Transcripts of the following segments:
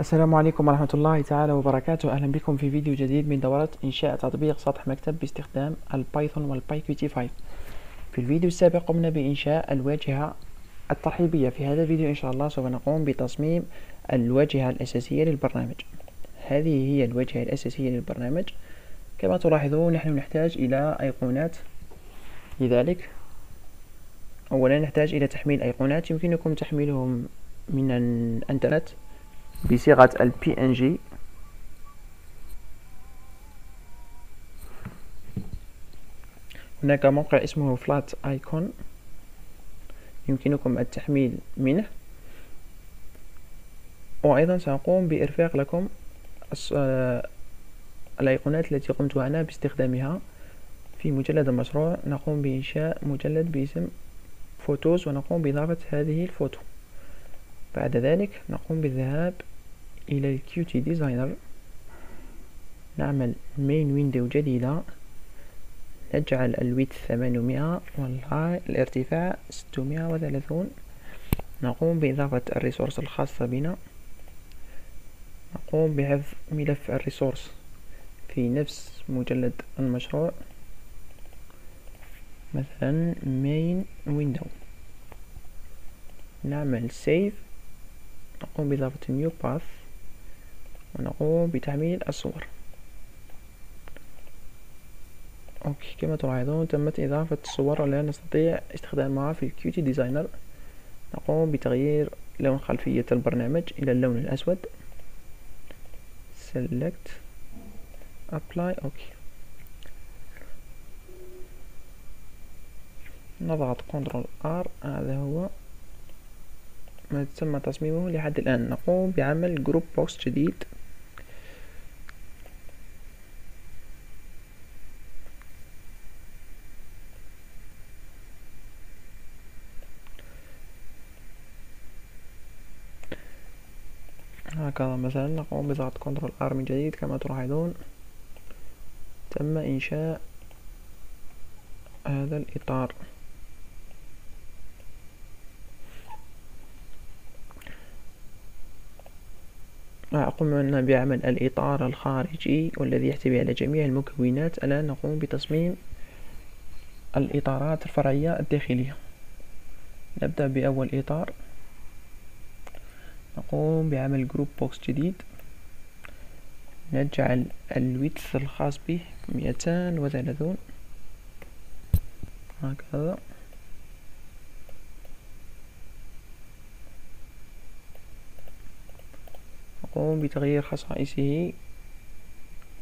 السلام عليكم ورحمة الله تعالى وبركاته. أهلا بكم في فيديو جديد من دورة إنشاء تطبيق سطح مكتب باستخدام البايثون وال PyQt 5 في الفيديو السابق قمنا بإنشاء الواجهة الترحيبية. في هذا الفيديو إن شاء الله سوف نقوم بتصميم الواجهة الأساسية للبرنامج. هذه هي الواجهة الأساسية للبرنامج. كما تلاحظون نحن نحتاج إلى أيقونات. لذلك أولا نحتاج إلى تحميل أيقونات. يمكنكم تحميلهم من الإنترنت. بصيغة ال PNG هناك موقع اسمه فلات ايكون يمكنكم التحميل منه. وأيضا سأقوم بإرفاق لكم الأيقونات التي قمت أنا باستخدامها. في مجلد المشروع نقوم بإنشاء مجلد باسم photos ونقوم بإضافة هذه الفوتو. بعد ذلك نقوم بالذهاب إلى ال Qt Designer. نعمل main window جديدة. نجعل ال width ثمانمائة والهاي الارتفاع ستمائة وثلاثون. نقوم بإضافة ال resource الخاصة بنا. نقوم بحفظ ملف ال resource في نفس مجلد المشروع. مثلا main window. نعمل save. نقوم بإضافة new path. ونقوم بتحميل الصور. okay كما تلاحظون تمت إضافة الصور التي نستطيع استخدامها في ال Qt Designer. نقوم بتغيير لون خلفية البرنامج إلى اللون الأسود. Select. Apply. Okay. نضغط control R هذا هو ما تم تصميمه لحد الآن. نقوم بعمل group box جديد. هكذا مثلا نقوم بضغط control R من جديد كما تلاحظون. تم إنشاء هذا الإطار. قمنا بعمل الإطار الخارجي والذي يحتوي على جميع المكونات. الآن نقوم بتصميم الإطارات الفرعية الداخلية. نبدأ بأول إطار. نقوم بعمل group box جديد. نجعل ال width الخاص به مئتان وثلاثون. هكذا. نقوم بتغيير خصائصه.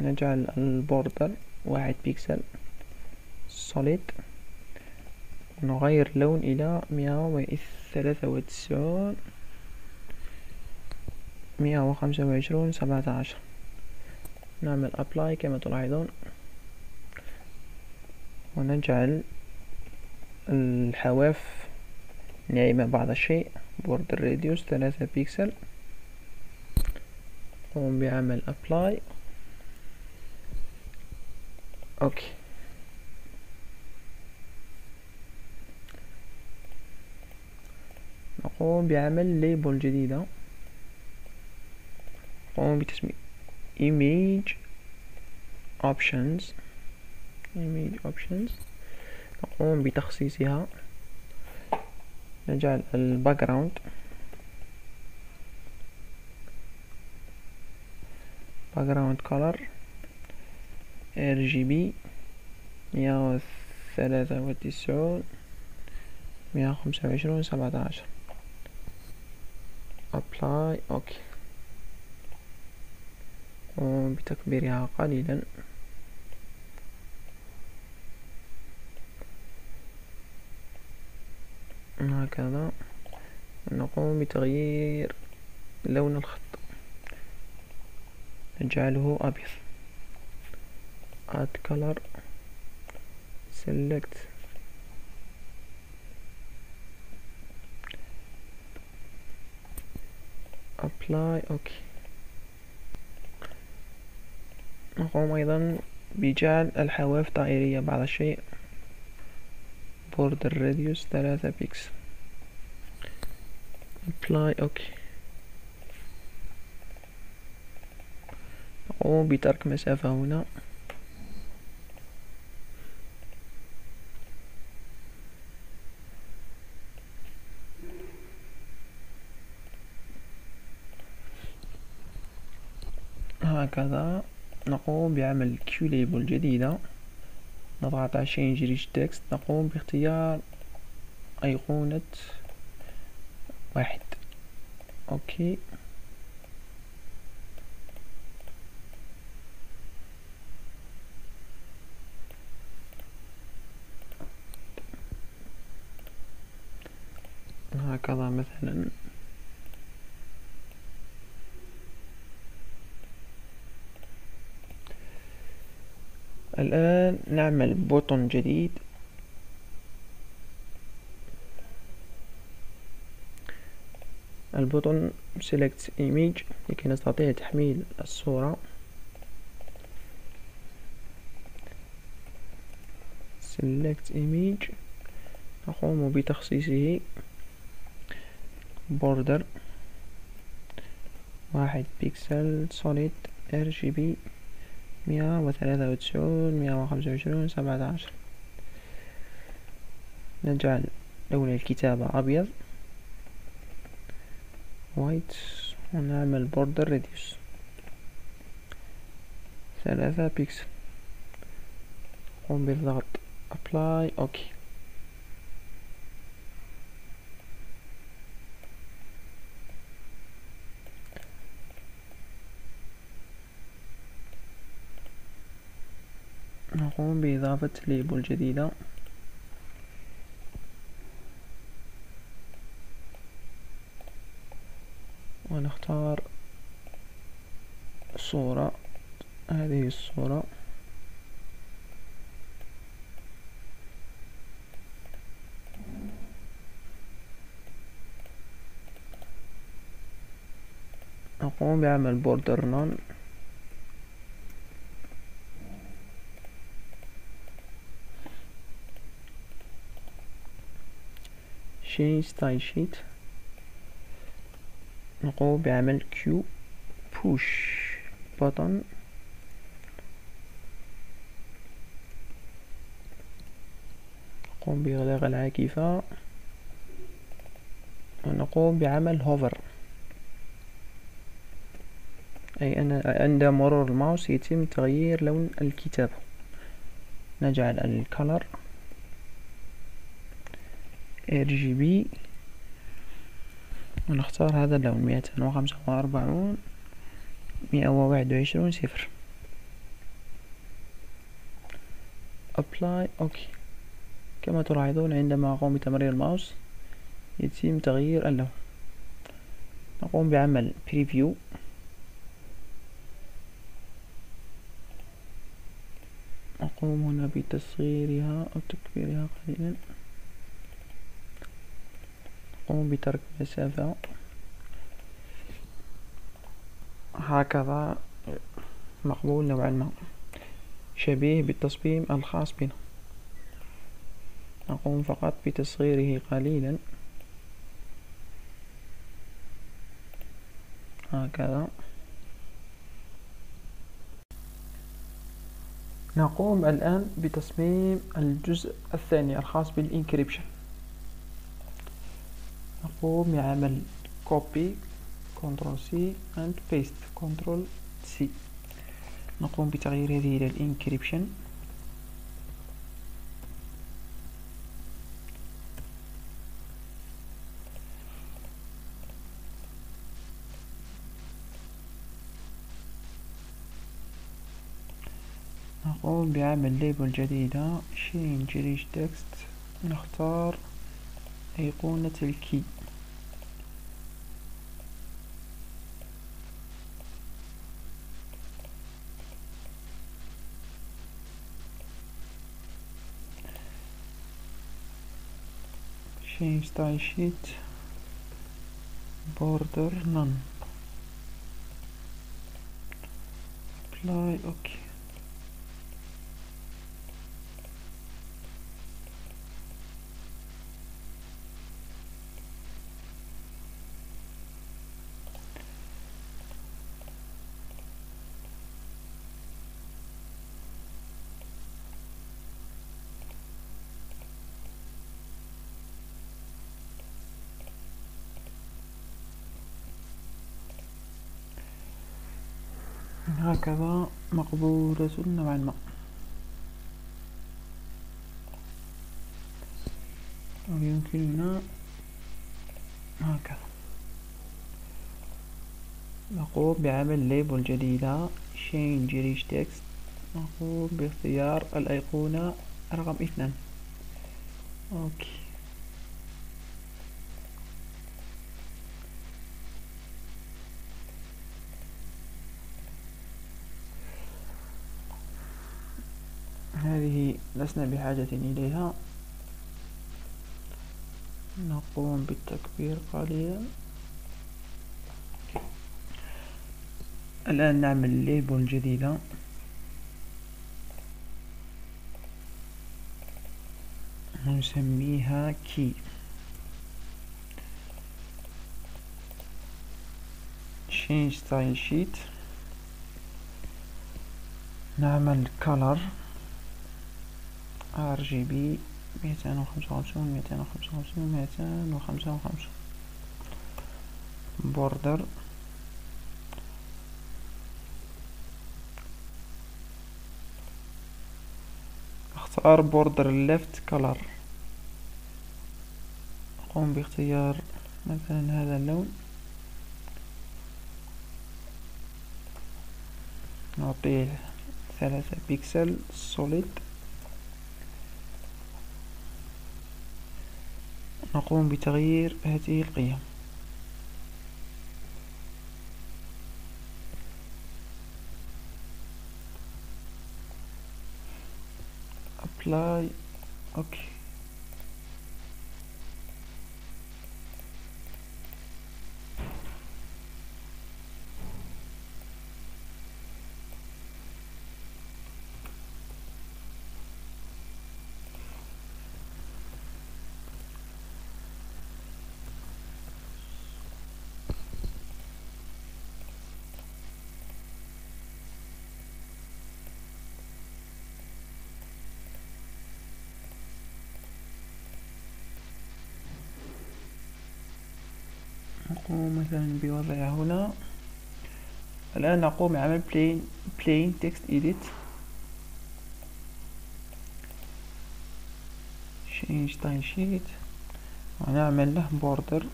نجعل ال border واحد بيكسل. solid نغير اللون إلى مئة وثلاثة وتسعون. مئة وخمسة وعشرون سبعة عشر. نعمل apply كما تلاحظون. ونجعل الحواف ناعمة بعض الشيء. border radius ثلاثة بيكسل نقوم بعمل apply Okay. نقوم بعمل label جديدة. نقوم بتسمية image options. Image options. نقوم بتخصيصها. نجعل ال back background color. RGB مية وثلاثة وتسعون. مية وخمسة وعشرون سبعة عشر apply. Ok قوم بتكبيرها قليلا. هكذا. نقوم بتغيير لون الخط. نجعله أبيض. Add color. Select. Apply. Ok نقوم أيضا بجعل الحواف دائرية بعض الشيء. Border radius ثلاثة بيكس apply ok نقوم بترك مسافة هنا. هكذا. نقوم بعمل Q label جديدة. نضغط على change rich text. نقوم باختيار أيقونة واحد. أوكي هكذا مثلا الآن نعمل button جديد. ال button select image لكي نستطيع تحميل الصورة. select image نقوم بتخصيصه. border واحد pixel solid RGB مئة وثلاثة وتسعون مئة وخمسة وعشرون سبعة عشر. نجعل لون الكتابة أبيض. white ونعمل border radius ثلاثة بيكسل قوم بالضغط. apply OK نقوم بإضافة label جديدة. ونختار صورة هذه الصورة. نقوم بعمل border none change style sheet. نقوم بعمل Q push button. نقوم بإغلاق العاكفة. ونقوم بعمل hover. أي أن عند مرور الماوس يتم تغيير لون الكتابة نجعل ال color RGB ونختار هذا اللون مئتين وخمسة وأربعون مئة وواحد وعشرون صفر. Apply OK كما تلاحظون عندما أقوم بتمرير الماوس يتم تغيير اللون. نقوم بعمل preview. أقوم هنا بتصغيرها أو تكبيرها قليلا. نقوم بترك مسافة هكذا مقبول نوعا ما. شبيه بالتصميم الخاص بنا. نقوم فقط بتصغيره قليلا. هكذا. نقوم الآن بتصميم الجزء الثاني الخاص بال encryption. نقوم بعمل copy ctrl C and paste ctrl V. نقوم بتغيير هذه إلى ال encryption. نقوم بعمل ليبل جديدة change rich text. نختار أيقونة الكي change style sheet border none apply okay هكذا مقبولة نوعا ما. ويمكننا هكذا. نقوم بعمل label جديدة change rich text. نقوم باختيار الأيقونة رقم اثنان. OK. لسنا بحاجة إليها. نقوم بالتكبير قليلا. الآن نعمل ليبل جديدة نسميها كي. Change style sheet. نعمل color. RGB ميتين وخمسة وخمسون ميتين وخمسة وخمسون ميتين وخمسة وخمسون. Border. اختار border left color. أقوم باختيار مثلا هذا اللون. نعطيه ثلاثة بيكسل solid. نقوم بتغيير هذه القيم. Apply. Okay. نقوم مثلا بوضعها هنا. الآن نقوم بعمل plain plain text edit. Change style sheet. ونعمل له border.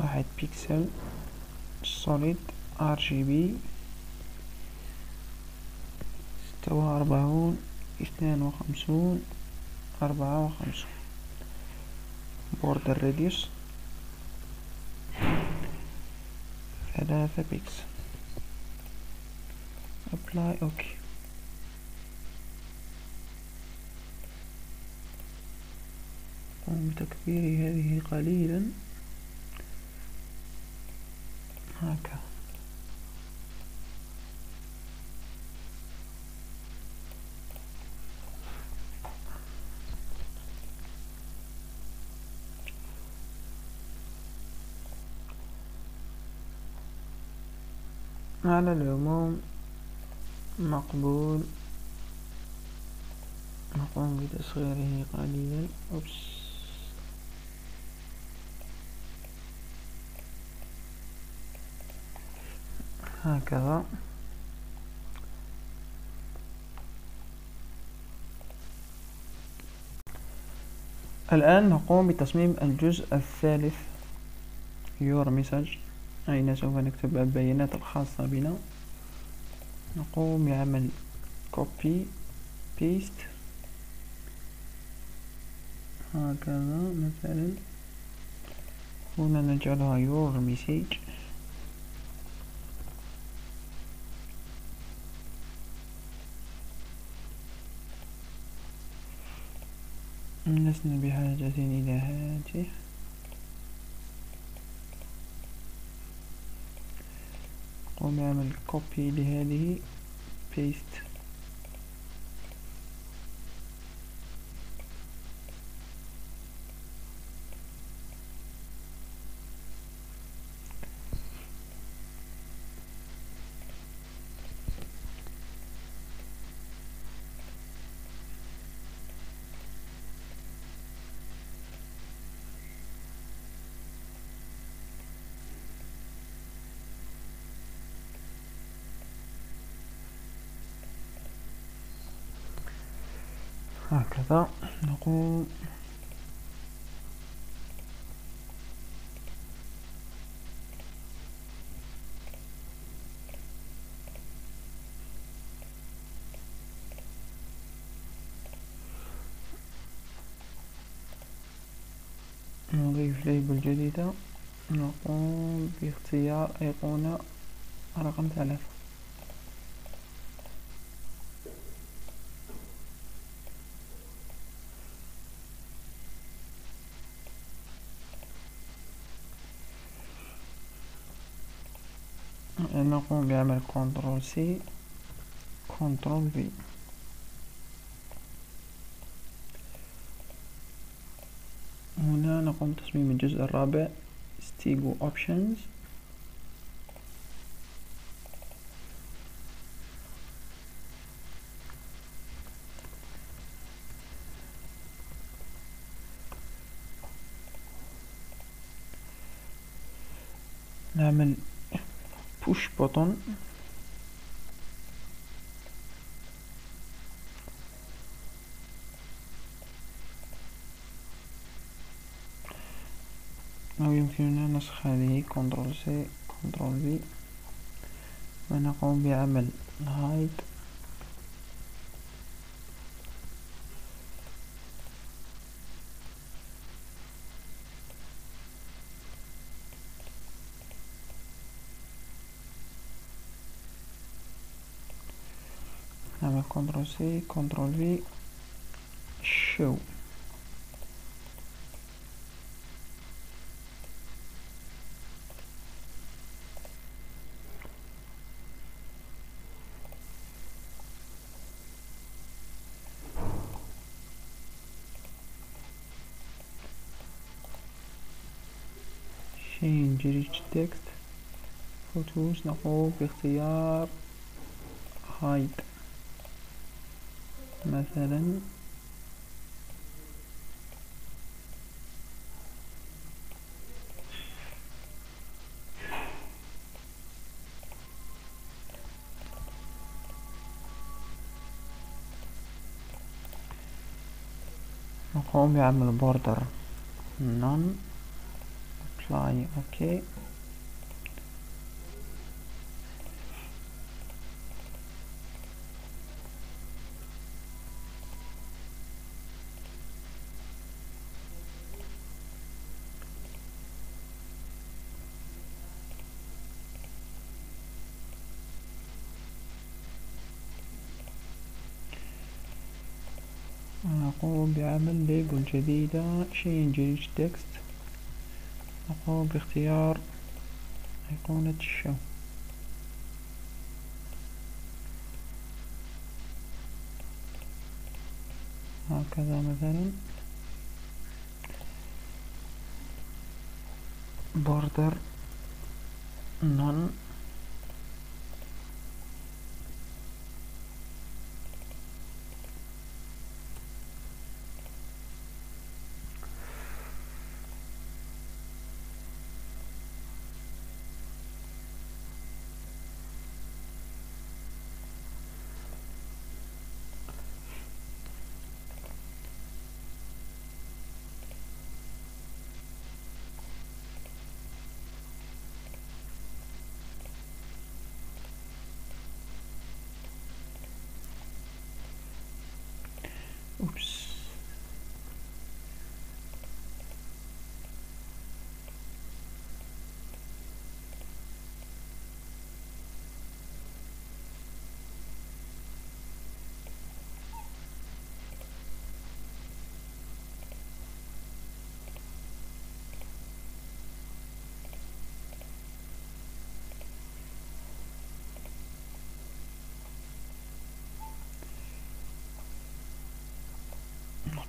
واحد بيكسل solid RGB ستة وأربعون اثنان وخمسون أربعة وخمسون. Border radius ثلاثة بيكس apply ok. قوم بتكبير هذه قليلا. هكذا. على العموم مقبول. نقوم بتصغيره قليلا. أوبس. هكذا. الآن نقوم بتصميم الجزء الثالث. Your message. أين سوف نكتب البيانات الخاصة بنا؟ نقوم بعمل copy paste. هكذا مثلا. هنا نجعلها your message لسنا بحاجة إلى هذه ونعمل كوبي لهذه بيست هكذا نقوم نضيف ليبل جديدة. نقوم باختيار أيقونة رقم ثلاثة. نقوم بعمل ctrl C ctrl V هنا نقوم بتصميم الجزء الرابع stego options نعمل push button. أو يمكننا نسخ هذه ctrl C ctrl V ونقوم بعمل hide كنترول سي كنترول في شو change rich text. Photos نقوم باختيار hide مثلا نقوم بعمل border none apply نقوم بعمل ليبل جديدة change text نقوم باختيار أيقونة الشو. هكذا مثلا. border none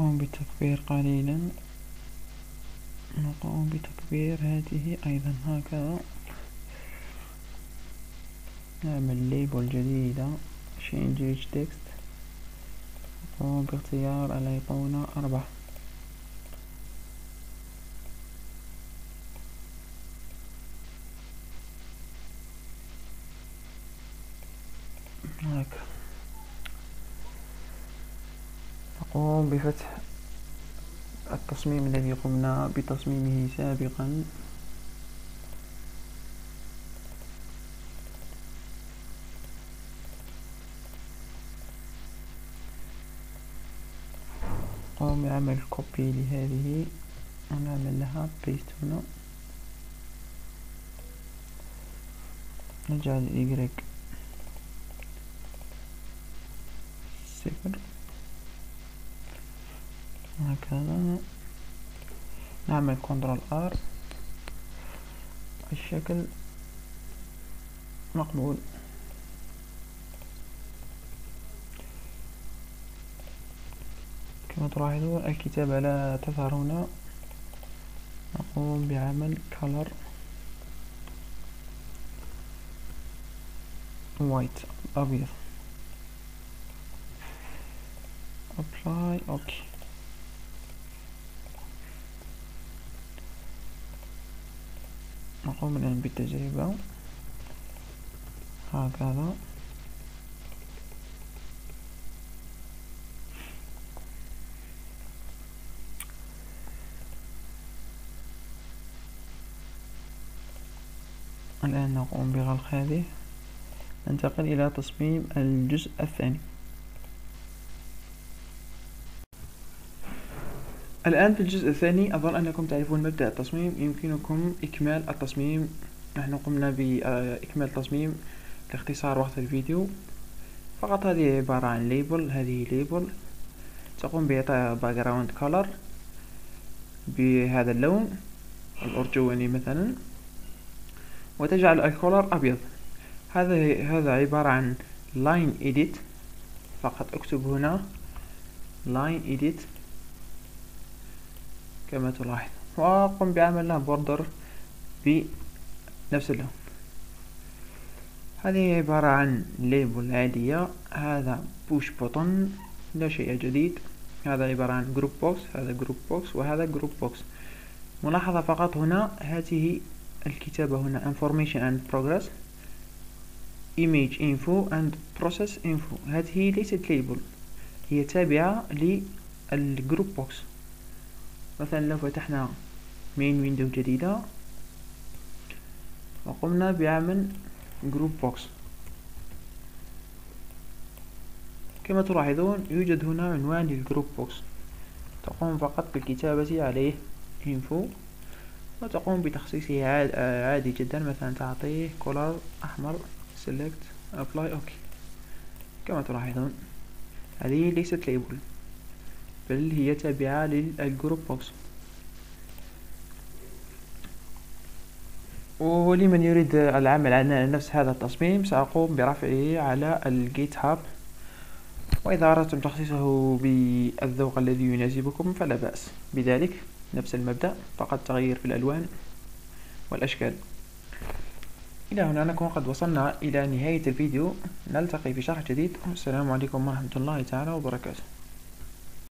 نقوم بتكبير قليلا. نقوم بتكبير هذه أيضا هكذا. نعمل ليبل جديدة change text. نقوم باختيار الأيقونة أربعة. نقوم بفتح التصميم الذي قمنا بتصميمه سابقا. نقوم بعمل كوبي لهذه ونعمل لها. بيست هنا نجعل الإيكغيك صفر هكذا نعمل ctrl R. الشكل مقبول. كما تلاحظون الكتابة لا تظهر هنا. نقوم بعمل color white أبيض. Apply أوكي نقوم الآن بالتجربة. هكذا. الآن نقوم بغلق هذه. ننتقل إلى تصميم الجزء الثاني. الآن في الجزء الثاني أظن أنكم تعرفون مبدأ التصميم يمكنكم إكمال التصميم. نحن قمنا بإكمال التصميم لاختصار وقت الفيديو. فقط هذه عبارة عن label هذه label تقوم بإعطاء background color بهذا اللون الأرجواني مثلا. وتجعل ال color أبيض. هذا هذا عبارة عن line edit. فقط اكتب هنا line edit. كما تلاحظ. وأقوم بعمل له border بنفس اللون هذه عبارة عن label عادية. هذا push button لا شيء جديد. هذا عبارة عن group box هذا group box وهذا group box ملاحظة فقط هنا. هذه الكتابة هنا. information and progress. image info and process info. هذه ليست label هي تابعة لل group box مثلا لو فتحنا main window جديدة وقمنا بعمل group box كما تلاحظون يوجد هنا عنوان لل group box تقوم فقط بالكتابة عليه info وتقوم بتخصيصه عادي جدا مثلا تعطيه color أحمر select apply ok كما تلاحظون هذه ليست label بل هي تابعة لل group box. ولمن يريد العمل على نفس هذا التصميم سأقوم برفعه على ال GitHub. وإذا أردتم تخصيصه بالذوق الذي يناسبكم فلا بأس. بذلك نفس المبدأ فقط تغيير في الألوان والأشكال. إلى هنا نكون قد وصلنا إلى نهاية الفيديو. نلتقي في شرح جديد. والسلام عليكم ورحمة الله تعالى وبركاته.